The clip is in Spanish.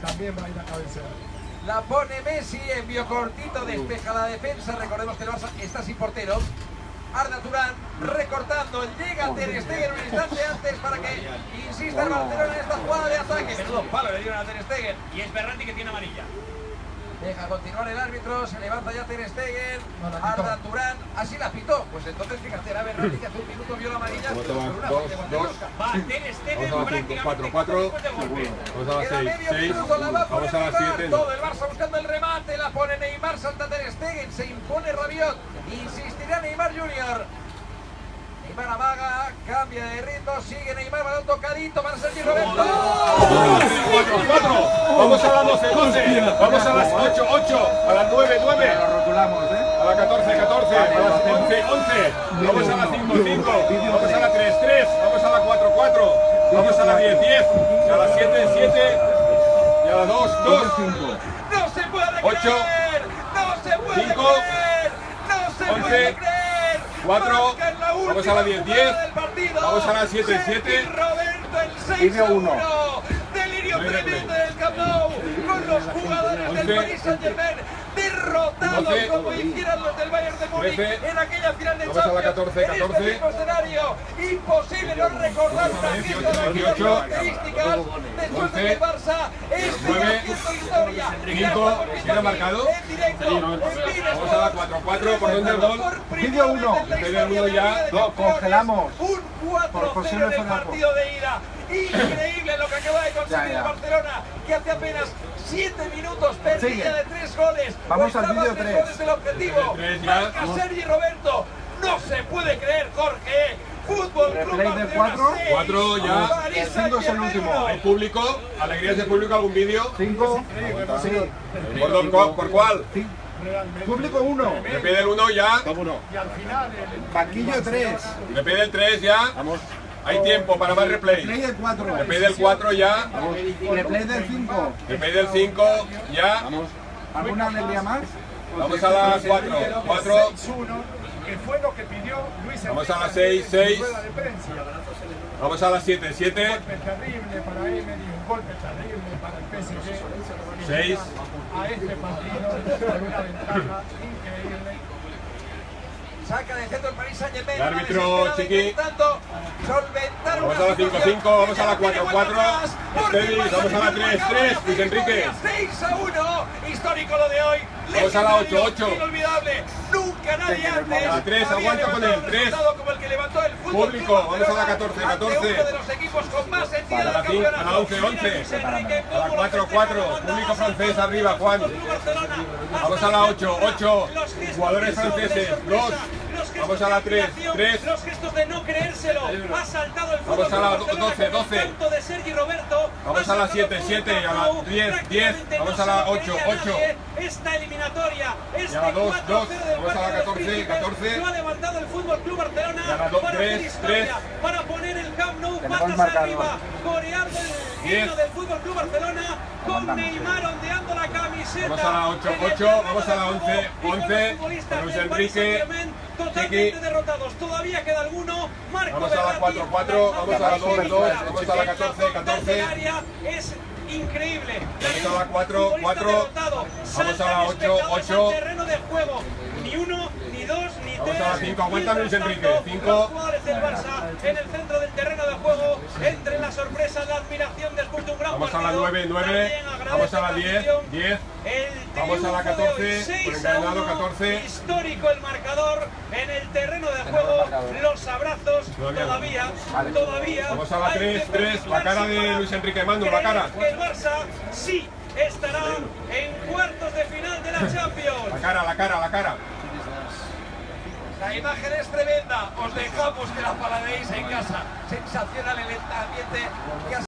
también va a ir a cabecear. La pone Messi, envío cortito, despeja la defensa. Recordemos que el Barça está sin portero. Arda Turán recortando, llega Ter Stegen un instante antes para que insista el Barcelona en esta jugada de ataque. Menudo palo le dieron a Ter Stegen. Y es Berratti que tiene amarilla. Deja continuar el árbitro, se levanta ya Ter Stegen, la. Arda Turán, así la pitó. Pues entonces fíjate, era Berratti que hace un minuto vio la amarilla ¿Cómo te por va? una Dos, dos. Va Ter Stegen Vamos a la cinco, prácticamente cuatro, justo cuatro. después de golpe. Vamos a Queda las 6, medio 6. minuto, la va a Vamos poner a Neymar. 7. Todo el Barça buscando el remate, la pone Neymar, salta Ter Stegen, se impone Rabiot, insistirá Neymar Junior. Neymar amaga, cambia de ritmo, sigue Neymar, balón tocadito para Sergio Roberto. ¡Oh! Cuatro, cuatro. Vamos a las 12, 12. Vamos a las 8, 8. A las 9, 9. A las 14, 14. A las 11, 11. Vamos a las 5, 5. Vamos a las 3, 3. Vamos a las 4, 4. Vamos a las 10, 10. A las 7, 7. Y a las 2, 2. No se puede 8, creer. No se puede 5, creer. No se 11, puede creer. 4. Vamos a las diez, jugada diez. del partido. Vamos a las siete, Sergi siete. Roberto el 6 Vídeo a uno. 1. Delirio tremendo del Camp Nou con los jugadores del. Paris Saint Germain derrotados como hicieran los del Bayern de Múnich en aquella final de Champions. 14, En este 14. mismo escenario, imposible no recordar una fiesta de aquellas 18. características después de que el. Barça esté haciendo historia. Cinco. ¿Tiene marcado? En directo, en Vamos a la 4, 4. ¿Por dónde el gol? por primera Vídeo vez uno. en la Vídeo historia uno de ya. congelamos. Un Por 4-0 José en el Luis Fernando. partido de ida. Increíble lo que acaba de conseguir Ya, ya. el Barcelona, que hace apenas 7 minutos perdía de 3 goles. Vamos al vídeo a tres tres. goles del objetivo. Tres. Marca Sergi Roberto. No se puede creer, Jorge. Fútbol Club del Barcelona cuatro. seis, Cuatro ya. París El cinco es el último. Hay público. Alegrías de público. ¿Algún vídeo? 5. Sí. ¿Por, por, por cuál? Sí. Realmente. Público 1. Me pide el 1 ya. Y al final, el, Banquillo 3. Me pide el 3 ya. Hay tiempo para más Replay replay. del 4. Me pide el 4 ya. Replay del 5. Me pide el 5 ya. ¿Alguna alegría más? Vamos a las 4. 4. 6-1, que fue lo que pidió Luis Vamos a las en seis, su seis. rueda de prensa. Vamos a las 7. 7. Un golpe terrible para Emery, un golpe terrible para el PSG. Que Seis. llega A este partido con una ventaja increíble. Saca de centro el Paris Saint Germain. El árbitro, Chiqui. Vamos a la cinco, situación cinco, vamos que a la ya cuatro, tiene cuatro. vuelta atrás, porque Steady, el Barça vamos a la tiene tres, marcado tres, la Luis Enrique. victoria, 6 a 1. Histórico lo de hoy. Vamos a la ocho, Legendario, ocho. Inolvidable. Nunca nadie antes. A la tres, había aguanta con él, un tres. resultado como el que levantó el Fútbol Público, Club vamos a la Barcelona 14, ante 14. uno de los equipos con más entidad A la del cinco, a la campeonato. 11, 11. Luis Enrique, A la cómo lo 4, festeja 4. la banda, Público francés arriba, Juan. Vamos a la el 8, centro, 8. los gestos Jugadores franceses, los dos. gestos Vamos a la de 3, admiración, 3. Los gestos de no creérselo. Ha saltado el fútbol Vamos a la Club Barcelona 12, con el 12. canto de Sergi Roberto. Vamos a la saltado 7, el 7, fútbol a la Club. 10, 10. Prácticamente Vamos no a la se lo 8, creía 8. nadie. Esta eliminatoria, este Y a la 2, 4-0 2. del Vamos a la Parque de los 14, Príncipes 14. Lo ha levantado el Fútbol Club Barcelona Y a la do- para tres, hacer historia, tres. para poner el Camp Nou patas arriba, coreando el Diez. himno del Fútbol Club Barcelona con Neymar ondeando la camiseta. Vamos a la ocho, en el ocho, terreno vamos a la de juego once, y con los once, futbolistas con Luis del Paris Enrique, Totalmente Chiqui. derrotados, todavía queda alguno. Marco Vamos a la Verratti, 4, 4. Vamos a la 2, 2. Vamos a la 14, del 14. área es increíble. Vamos a la cuatro, Futbolista cuatro. derrotado. Vamos a la Saltan ocho, espectadores ocho. al terreno de juego. Ni uno, ni dos, ni Vamos tres. a la cinco, aguanta Luis Enrique. tanto, Cinco. Los jugadores del Barça en el centro Vamos a la partido. 9, 9. También agradece Vamos a la la 10, afición. 10. El Vamos a la triunfo de 14, hoy, 6 por a encadenado, 1, 14. Histórico el marcador en el terreno de juego. Los abrazos Todavía todavía. Vamos a la hay 3, que 3. La cara de Luis Enrique Manu, la cara. el Barça sí estará en cuartos de final de la Champions. La cara, la cara, la cara. La imagen es tremenda. Os dejamos que la paradéis en casa. Sensacional el ambiente que ha